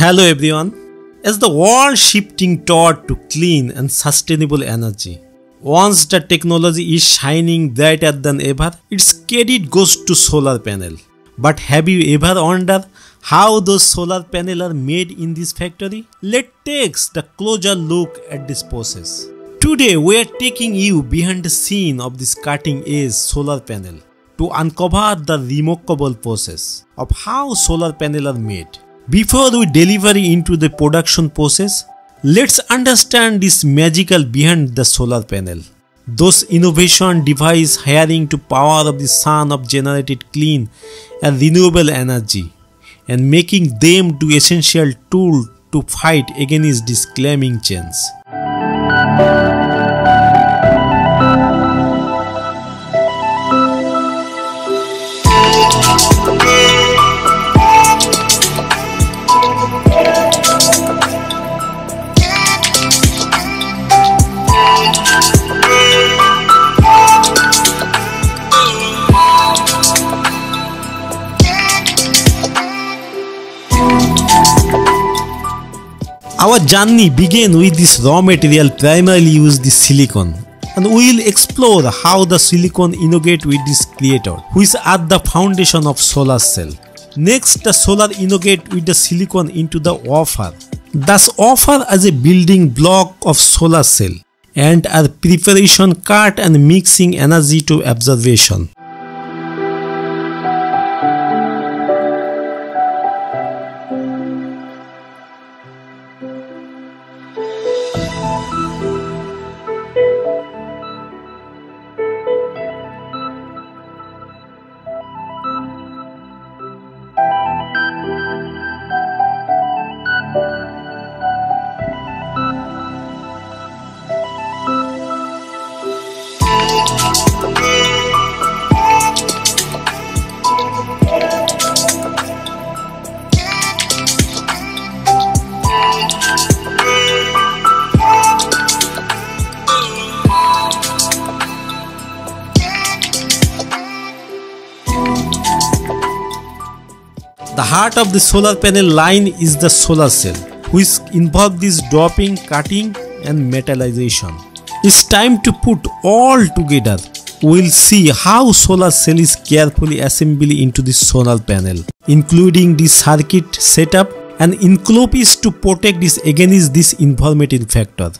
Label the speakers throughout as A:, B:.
A: Hello everyone. As the world shifting toward to clean and sustainable energy, once the technology is shining brighter than ever, its credit goes to solar panel. But have you ever wondered how those solar panels are made in this factory? Let's take the closer look at this process. Today we are taking you behind the scene of this cutting edge solar panel to uncover the remarkable process of how solar panels are made. Before we deliver into the production process, let's understand this magical behind the solar panel. Those innovation device hiring to power of the sun of generated clean and renewable energy and making them to essential tool to fight against this climate change. Our journey began with this raw material primarily used the silicon and we will explore how the silicon integrate with this creator which are the foundation of solar cell. Next the solar integrate with the silicon into the wafer. Thus wafer as a building block of solar cell and our preparation cut and mixing energy to observation. thank you heart of the solar panel line is the solar cell, which involve this doping, cutting and metallization. It's time to put all together. We'll see how solar cell is carefully assembled into the solar panel, including the circuit setup and is to protect this against this environmental factor.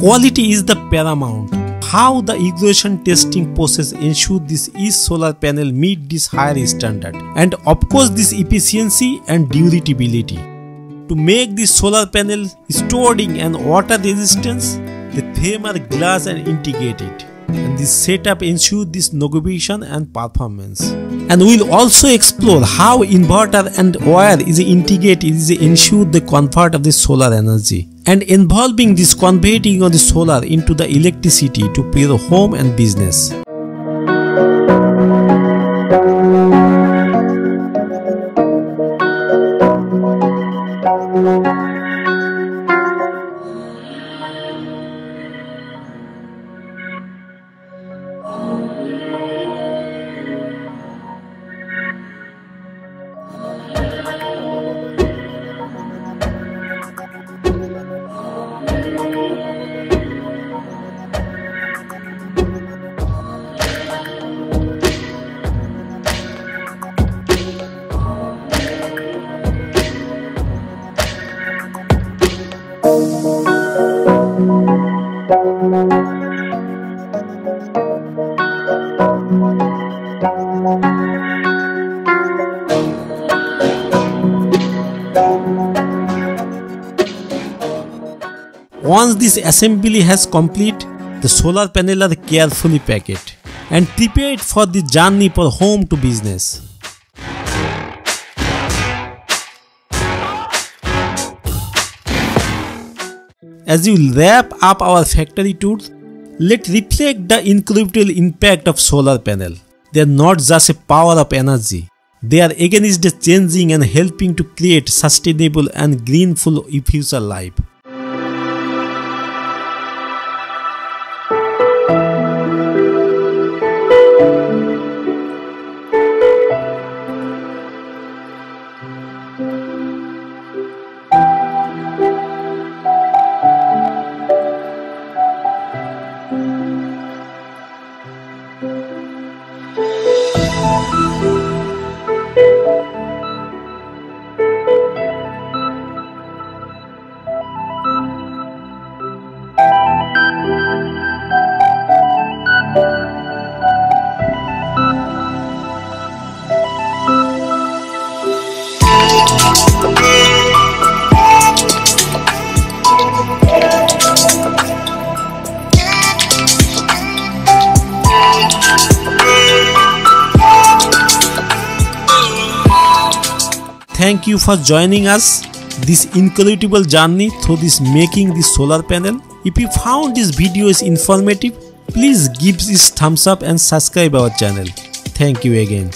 A: Quality is the paramount. How the exhaustion testing process ensure this each solar panel meet this higher standard and of course this efficiency and durability. To make this solar panel storing and water resistance, the frame are glass and integrated and this setup ensure this navigation and performance. And we'll also explore how inverter and wire is integrated is ensure the comfort of the solar energy and involving this converting of the solar into the electricity to power home and business. Once this assembly has complete, the solar panel are carefully packed and prepared for the journey for home to business. As you wrap up our factory tours, let's reflect the incredible impact of solar panel. They are not just a power of energy. They are against the changing and helping to create sustainable and greenful future life. Thank you for joining us this incredible journey through this making this solar panel. If you found this video is informative, please give this thumbs up and subscribe our channel. Thank you again.